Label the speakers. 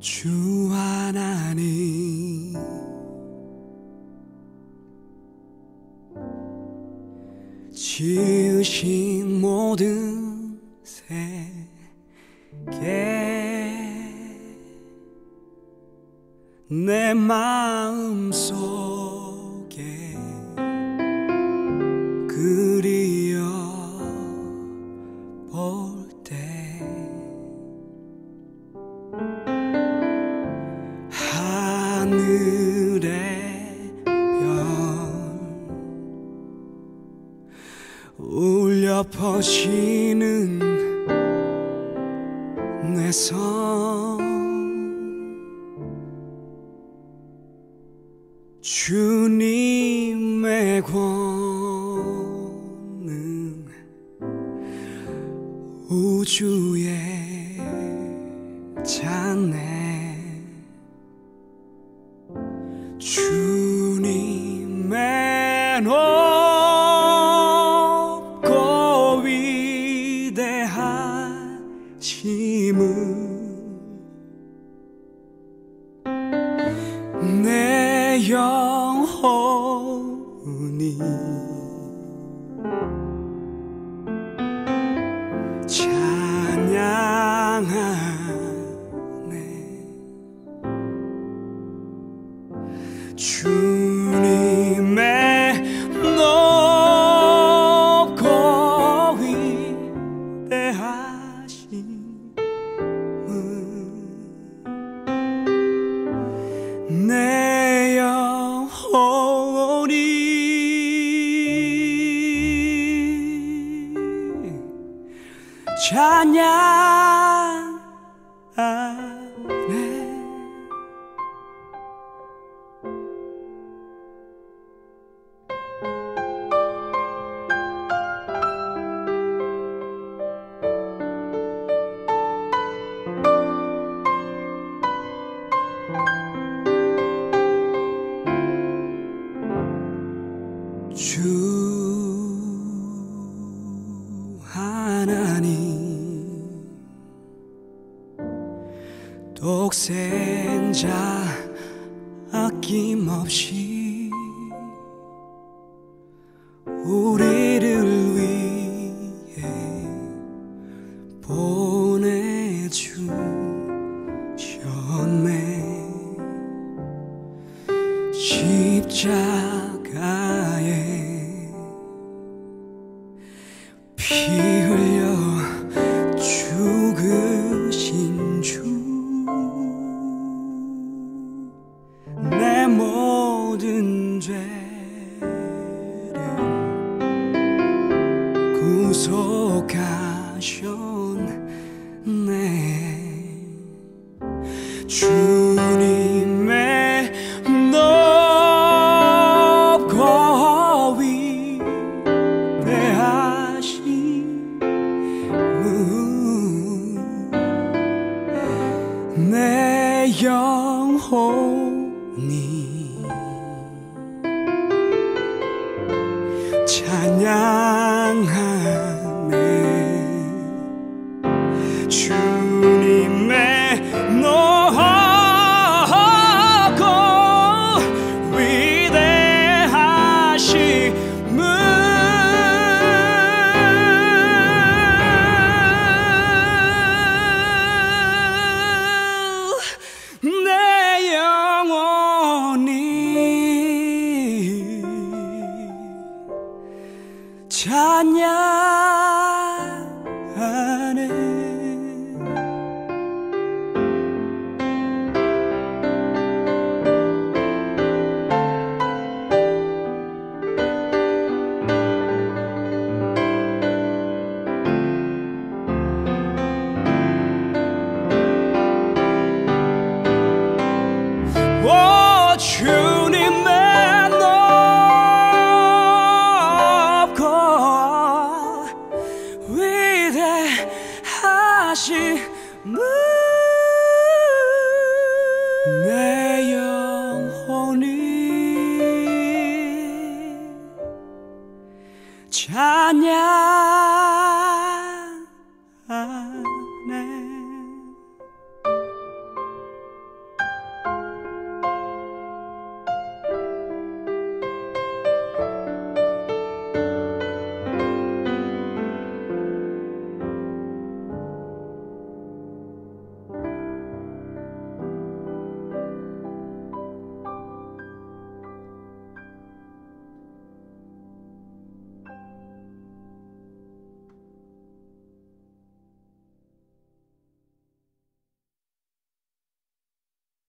Speaker 1: 주 하나님. 지으신 모든 세계 내 마음 속에 그 하늘의 별. 울려 퍼지는 내성. 주님의 권능 우주에 찼네 주님의 높고 위대하심은 내 영혼이 찬양하 내 영혼이 찬양 주 하나님 독생자 아낌없이 우리를 위해 보내주셨네. 십자 피 흘려 죽으신 주. 내 모든 죄를 구속하셨 내 영혼이 찬양하 need